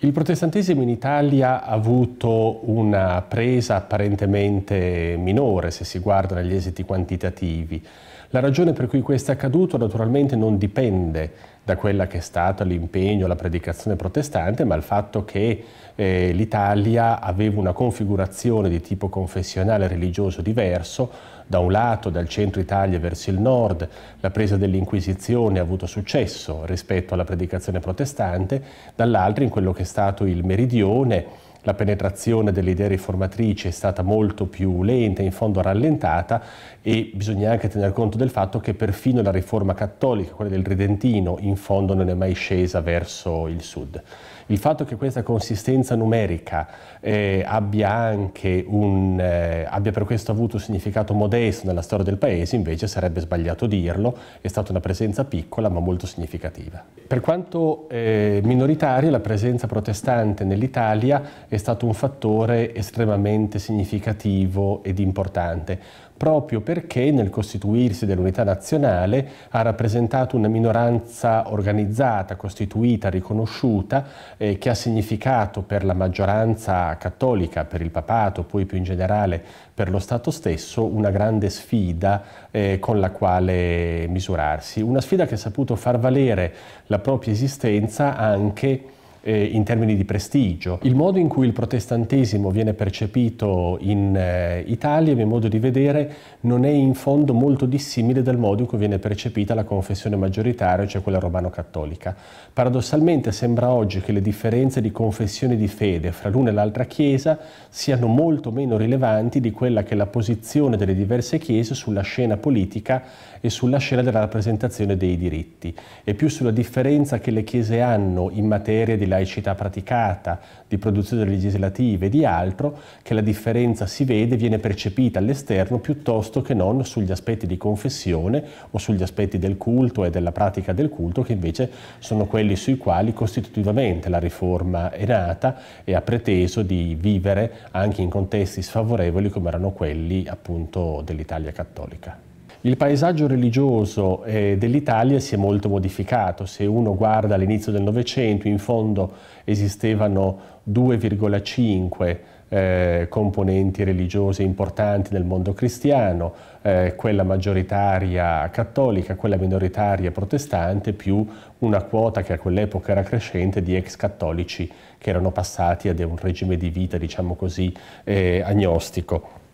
Il protestantesimo in Italia ha avuto una presa apparentemente minore se si guarda negli esiti quantitativi. La ragione per cui questo è accaduto naturalmente non dipende da quella che è stato l'impegno, la predicazione protestante, ma il fatto che eh, l'Italia aveva una configurazione di tipo confessionale religioso diverso, da un lato dal centro Italia verso il nord la presa dell'Inquisizione ha avuto successo rispetto alla predicazione protestante, dall'altro in quello che è stato il meridione la penetrazione delle idee riformatrici è stata molto più lenta, in fondo rallentata e bisogna anche tener conto del fatto che perfino la riforma cattolica, quella del Ridentino, in fondo non è mai scesa verso il sud. Il fatto che questa consistenza numerica eh, abbia anche un, eh, abbia per questo avuto un significato modesto nella storia del paese, invece sarebbe sbagliato dirlo, è stata una presenza piccola ma molto significativa. Per quanto eh, minoritaria, la presenza protestante nell'Italia è stato un fattore estremamente significativo ed importante proprio perché nel costituirsi dell'unità nazionale ha rappresentato una minoranza organizzata, costituita, riconosciuta, eh, che ha significato per la maggioranza cattolica, per il papato, poi più in generale per lo Stato stesso, una grande sfida eh, con la quale misurarsi. Una sfida che ha saputo far valere la propria esistenza anche eh, in termini di prestigio. Il modo in cui il protestantesimo viene percepito in eh, Italia, a mio modo di vedere, non è in fondo molto dissimile dal modo in cui viene percepita la confessione maggioritaria, cioè quella romano-cattolica. Paradossalmente sembra oggi che le differenze di confessione di fede fra l'una e l'altra Chiesa siano molto meno rilevanti di quella che è la posizione delle diverse Chiese sulla scena politica e sulla scena della rappresentazione dei diritti, e più sulla differenza che le Chiese hanno in materia di laicità praticata, di produzione legislativa e di altro, che la differenza si vede, viene percepita all'esterno piuttosto che non sugli aspetti di confessione o sugli aspetti del culto e della pratica del culto, che invece sono quelli sui quali costitutivamente la riforma è nata e ha preteso di vivere anche in contesti sfavorevoli come erano quelli appunto dell'Italia cattolica. Il paesaggio religioso eh, dell'Italia si è molto modificato. Se uno guarda all'inizio del Novecento, in fondo esistevano 2,5 eh, componenti religiose importanti nel mondo cristiano, eh, quella maggioritaria cattolica, quella minoritaria protestante, più una quota che a quell'epoca era crescente di ex cattolici che erano passati ad un regime di vita, diciamo così, eh, agnostico.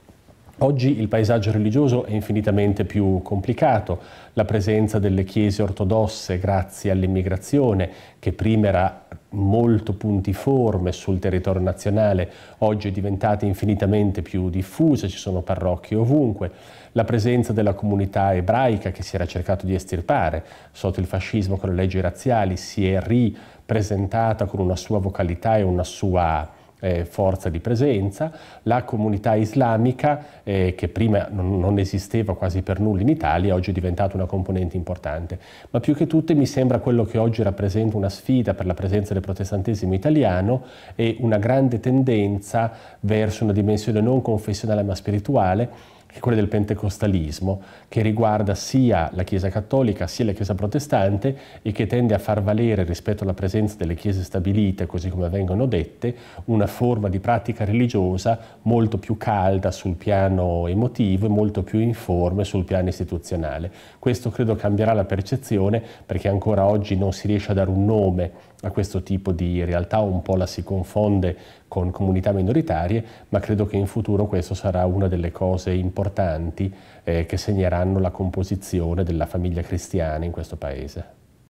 Oggi il paesaggio religioso è infinitamente più complicato, la presenza delle chiese ortodosse grazie all'immigrazione che prima era molto puntiforme sul territorio nazionale, oggi è diventata infinitamente più diffusa, ci sono parrocchie ovunque, la presenza della comunità ebraica che si era cercato di estirpare sotto il fascismo con le leggi razziali si è ripresentata con una sua vocalità e una sua eh, forza di presenza, la comunità islamica eh, che prima non, non, esisteva quasi per nulla in Italia, oggi è diventata una componente importante, ma più che tutte mi sembra quello che oggi rappresenta una sfida per la presenza del protestantesimo italiano e una grande tendenza verso una dimensione non confessionale ma spirituale che è quella del pentecostalismo, che riguarda sia la Chiesa cattolica sia la Chiesa protestante e che tende a far valere rispetto alla presenza delle Chiese stabilite, così come vengono dette, una forma di pratica religiosa molto più calda sul piano emotivo e molto più informe sul piano istituzionale. Questo credo cambierà la percezione perché ancora oggi non si riesce a dare un nome a questo tipo di realtà, un po' la si confonde con comunità minoritarie, ma credo che in futuro questo sarà una delle cose importanti eh, che segneranno la composizione della famiglia cristiana in questo Paese.